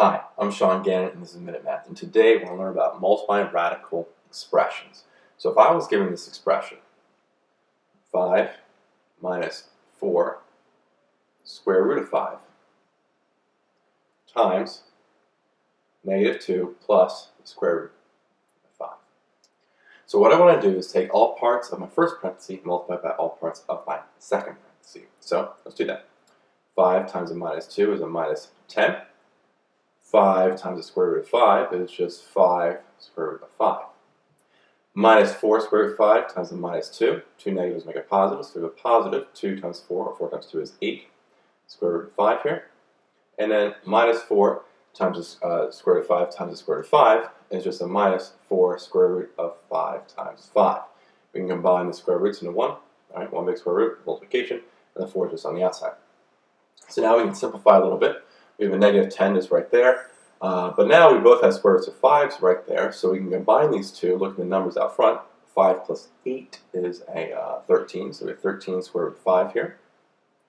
Hi, I'm Sean Gannon and this is Minute Math and today we're going to learn about multiplying radical expressions. So if I was given this expression, 5 minus 4 square root of 5 times negative 2 plus square root of 5. So what I want to do is take all parts of my first parenthesis multiply by all parts of my second parenthesis. So let's do that. 5 times a minus 2 is a minus 10. 5 times the square root of 5 is just 5 square root of 5. Minus 4 square root of 5 times the minus 2. Two negatives make a positive, so we have a positive. 2 times 4, or 4 times 2 is 8. Square root of 5 here. And then minus 4 times the uh, square root of 5 times the square root of 5 is just a minus 4 square root of 5 times 5. We can combine the square roots into 1. All right, 1 big square root, multiplication, and the 4 is just on the outside. So now we can simplify a little bit. We have a negative 10 is right there. Uh, but now we both have square roots of 5s right there, so we can combine these two, look at the numbers out front. 5 plus 8 is a uh, 13, so we have 13 square root of 5 here.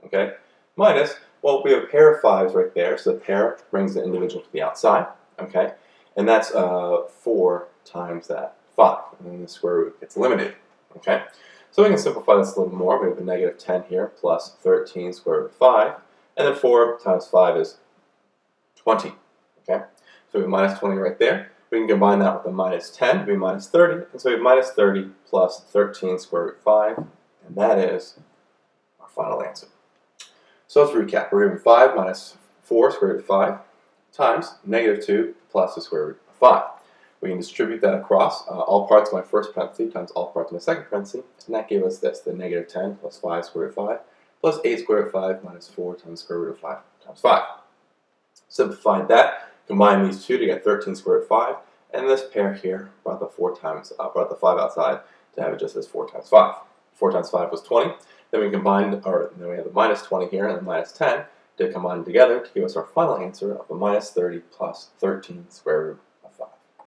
Okay, minus, well, we have a pair of 5s right there, so the pair brings the individual to the outside. Okay, and that's uh, 4 times that 5, and then the square root gets eliminated. Okay, so we can simplify this a little more. We have a negative 10 here plus 13 square root of 5, and then 4 times 5 is 20. Okay, so we have minus 20 right there. We can combine that with a minus 10 to be minus 30, and so we have minus 30 plus 13 square root 5, and that is our final answer. So let's recap. We're given 5 minus 4 square root of 5 times negative 2 plus the square root of 5. We can distribute that across uh, all parts of my first parenthesis times all parts of my second parenthesis, and that gave us this, the negative 10 plus 5 square root of 5 plus 8 square root of 5 minus 4 times square root of 5 times 5. Simplified that, combine these two to get 13 square root 5, and this pair here brought the 4 times, uh, brought the 5 outside to have it just as 4 times 5. 4 times 5 was 20, then we combined, or then we have the minus 20 here and the minus 10 to combine together to give us our final answer of a minus 30 plus 13 square root